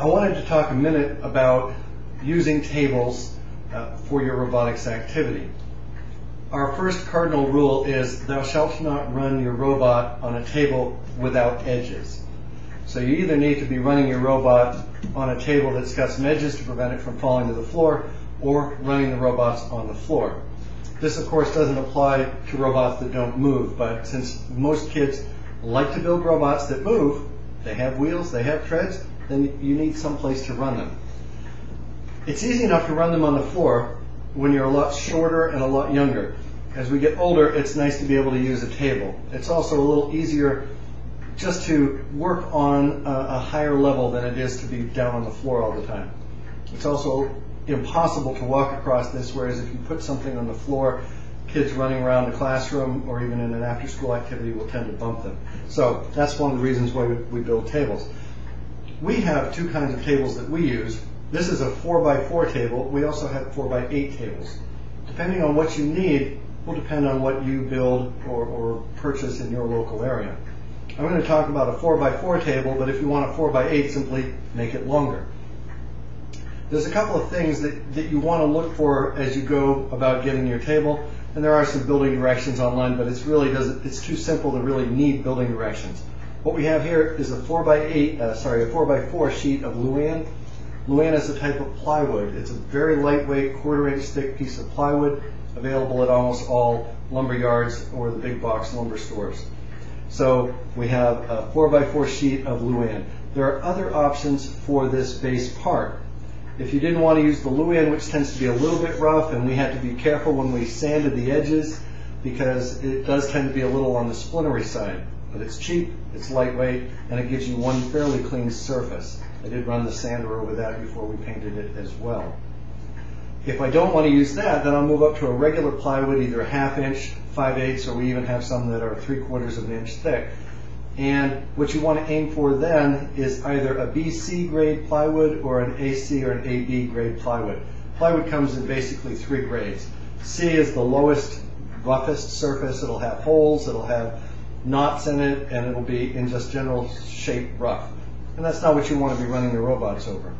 I wanted to talk a minute about using tables uh, for your robotics activity. Our first cardinal rule is thou shalt not run your robot on a table without edges. So you either need to be running your robot on a table that's got some edges to prevent it from falling to the floor, or running the robots on the floor. This, of course, doesn't apply to robots that don't move, but since most kids like to build robots that move, they have wheels, they have treads, then you need some place to run them. It's easy enough to run them on the floor when you're a lot shorter and a lot younger. As we get older, it's nice to be able to use a table. It's also a little easier just to work on a, a higher level than it is to be down on the floor all the time. It's also impossible to walk across this, whereas if you put something on the floor, kids running around the classroom or even in an after school activity will tend to bump them. So that's one of the reasons why we, we build tables. We have two kinds of tables that we use. This is a 4 by 4 table. We also have 4 by 8 tables. Depending on what you need will depend on what you build or, or purchase in your local area. I'm going to talk about a 4 by 4 table, but if you want a 4 by 8 simply make it longer. There's a couple of things that, that you want to look for as you go about getting your table, and there are some building directions online, but it's really does it's too simple to really need building directions. What we have here is a 4 by 8 uh, sorry, a 4 by 4 sheet of Luan. Luan is a type of plywood. It's a very lightweight, quarter inch thick piece of plywood available at almost all lumber yards or the big box lumber stores. So we have a 4 by 4 sheet of Luan. There are other options for this base part. If you didn't want to use the Luan, which tends to be a little bit rough, and we had to be careful when we sanded the edges because it does tend to be a little on the splintery side. But it's cheap, it's lightweight, and it gives you one fairly clean surface. I did run the sander over that before we painted it as well. If I don't want to use that, then I'll move up to a regular plywood, either a half inch, five eighths, or we even have some that are three quarters of an inch thick. And what you want to aim for then is either a BC grade plywood or an AC or an AB grade plywood. Plywood comes in basically three grades. C is the lowest, roughest surface. It'll have holes, it'll have knots in it, and it'll be in just general shape rough. And that's not what you want to be running your robots over.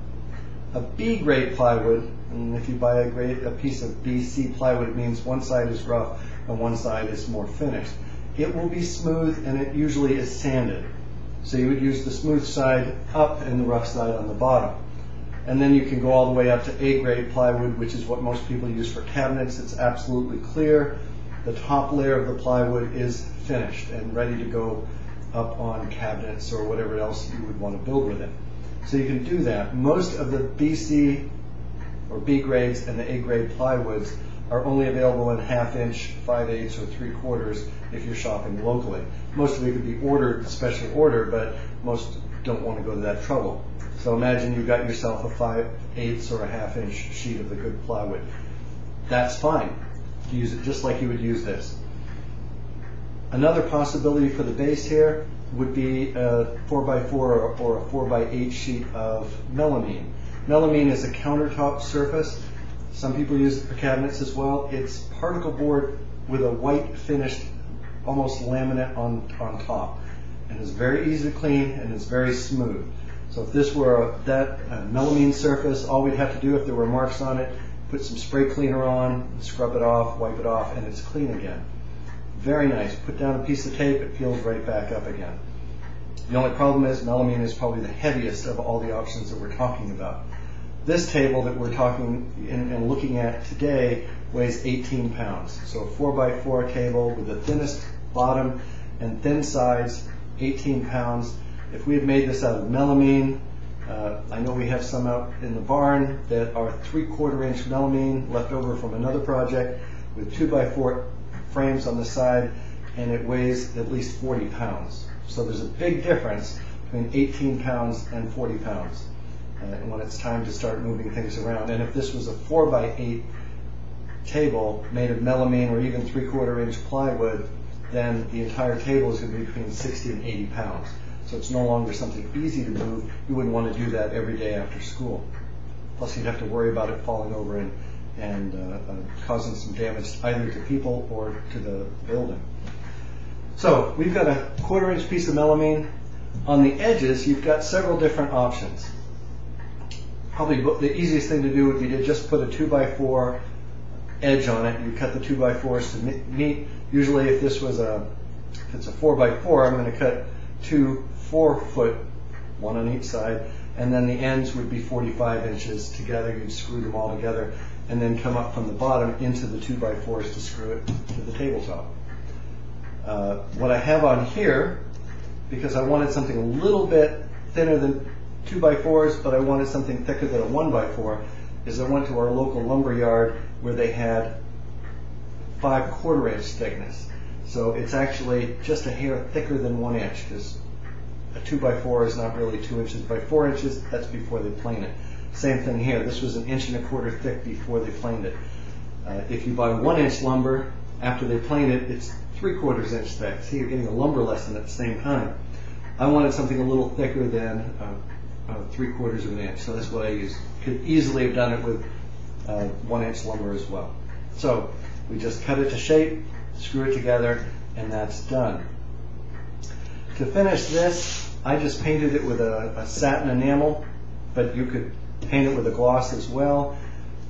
A B grade plywood, and if you buy a, grade, a piece of BC plywood, it means one side is rough and one side is more finished it will be smooth and it usually is sanded. So you would use the smooth side up and the rough side on the bottom. And then you can go all the way up to A grade plywood, which is what most people use for cabinets. It's absolutely clear. The top layer of the plywood is finished and ready to go up on cabinets or whatever else you would want to build with it. So you can do that. Most of the BC or B grades and the A grade plywoods are only available in half inch, five eighths, or three quarters if you're shopping locally. Most of it could be ordered, special order, but most don't want to go to that trouble. So imagine you got yourself a five eighths or a half inch sheet of the good plywood. That's fine. Use it just like you would use this. Another possibility for the base here would be a 4x4 or, a 4x8 sheet of melamine. Melamine is a countertop surface some people use it for cabinets as well. It's particle board with a white finished, almost laminate on, on top. And it's very easy to clean and it's very smooth. So if this were a, that a melamine surface, all we'd have to do if there were marks on it, put some spray cleaner on, scrub it off, wipe it off, and it's clean again. Very nice. Put down a piece of tape, it peels right back up again. The only problem is melamine is probably the heaviest of all the options that we're talking about. This table that we're talking and, looking at today weighs 18 pounds. So a 4x4 table with the thinnest bottom and thin sides, 18 pounds. If we had made this out of melamine, I know we have some out in the barn that are three quarter inch melamine left over from another project with two by four frames on the side and it weighs at least 40 pounds. So there's a big difference between 18 pounds and 40 pounds uh, when it's time to start moving things around. And if this was a 4 by 8 table made of melamine or even three quarter inch plywood, then the entire table is going to be between 60 and 80 pounds. So it's no longer something easy to move. You wouldn't want to do that every day after school. Plus, you'd have to worry about it falling over and, and uh, uh, causing some damage either to people or to the building. So we've got a quarter inch piece of melamine. On the edges, you've got several different options. probably the easiest thing to do would be to just put a two by four edge on it. You cut the two by fours to meet. Usually, if this was a if it's a four by four, I'm going to cut two four foot, one on each side, and then the ends would be 45 inches together. You'd screw them all together, and then come up from the bottom into the two by fours to screw it to the tabletop. Uh, what I have on here, because I wanted something a little bit thinner than two by fours, but I wanted something thicker than a one by four, is I went to our local lumber yard where they had five quarter inch thickness. So it's actually just a hair thicker than one inch because a two by four is not really two inches by four inches. That's before they plane it. Same thing here. This was an inch and a quarter thick before they planed it. Uh, if you buy one inch lumber after they plane it, it's three quarters inch thick. So you're getting a lumber lesson at the same time. I wanted something a little thicker than uh, uh, three quarters of an inch, so that's what I used. Could easily have done it with uh, one inch lumber as well. So we just cut it to shape, screw it together, and that's done. To finish this, I just painted it with a, a satin enamel, but you could paint it with a gloss as well.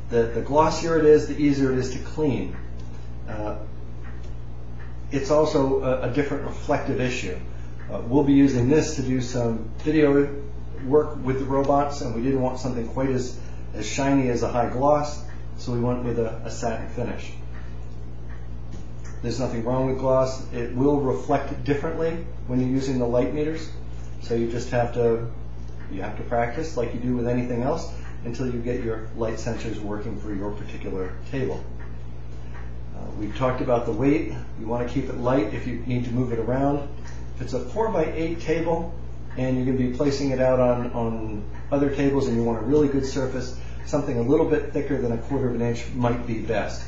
The, the glossier it is, the easier it is to clean. Uh, it's also a, a different reflective issue. Uh, we'll be using this to do some video work with the robots, and we didn't want something quite as, as shiny as a high gloss, so we went with a, a satin finish. There's nothing wrong with gloss. It will reflect differently when you're using the light meters, so you just have to you have to practice like you do with anything else until you get your light sensors working for your particular table. Uh, we've talked about the weight. You want to keep it light if you need to move it around. If it's a 4 by 8 table and you're going to be placing it out on, on other tables and you want a really good surface, something a little bit thicker than a quarter of an inch might be best.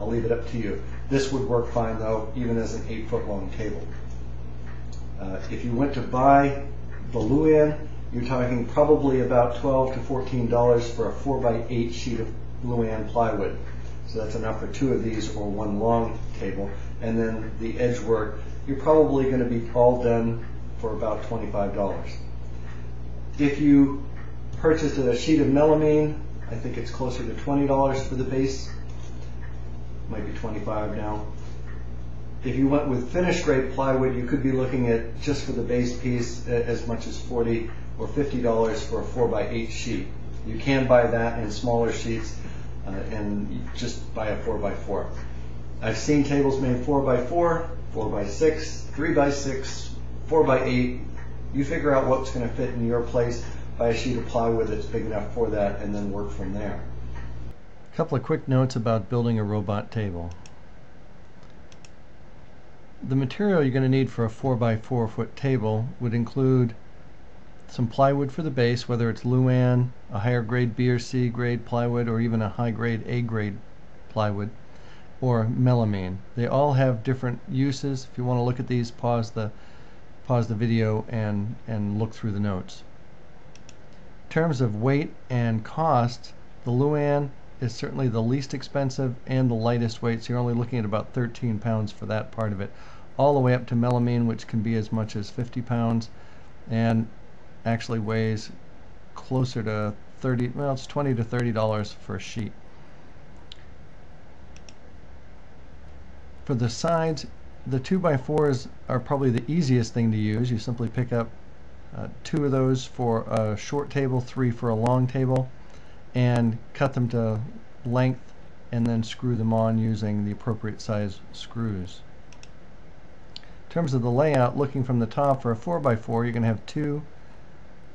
I'll leave it up to you. This would work fine though, even as an 8 foot long table. Uh, if you went to buy the Luan, you're talking probably about 12 to 14 dollars for a 4 by 8 sheet of Luan plywood. So that's enough for two of these or one long table. And then the edge work, you're probably going to be all done for about $25. If you purchased a sheet of melamine, I think it's closer to $20 for the base. Might be 25 now. If you went with finished grade plywood, you could be looking at just for the base piece as much as 40 or $50 for a 4 by 8 sheet. You can buy that in smaller sheets uh, and just buy a 4 by 4 I've seen tables made 4 by 4 4 by 6 3 by 6 4 by 8 You figure out what's going to fit in your place, buy a sheet of plywood that's big enough for that, and then work from there. A couple of quick notes about building a robot table. The material you're going to need for a 4 by 4 foot table would include some plywood for the base, whether it's Luan, a higher grade B or C grade plywood, or even a high grade A grade plywood, or melamine. They all have different uses. If you want to look at these, pause the pause the video and and look through the notes. In terms of weight and cost, the Luan is certainly the least expensive and the lightest weight, so you're only looking at about 13 pounds for that part of it, all the way up to melamine, which can be as much as 50 pounds, and actually weighs closer to 30, well, it's 20 to 30 dollars for a sheet. For the sides, the 2x4s are probably the easiest thing to use. You simply pick up uh, two of those for a short table, three for a long table, and cut them to length and then screw them on using the appropriate size screws. In terms of the layout, looking from the top for a 4x4, you're going to have two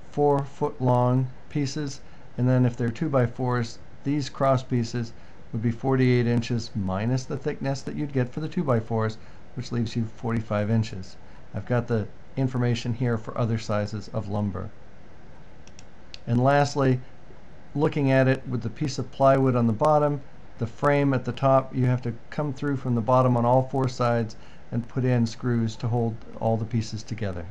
four foot long pieces and then if they're 2x4s, these cross pieces would be 48 inches minus the thickness that you'd get for the 2x4s, which leaves you 45 inches. I've got the information here for other sizes of lumber. And lastly, looking at it with the piece of plywood on the bottom, the frame at the top, you have to come through from the bottom on all four sides and put in screws to hold all the pieces together.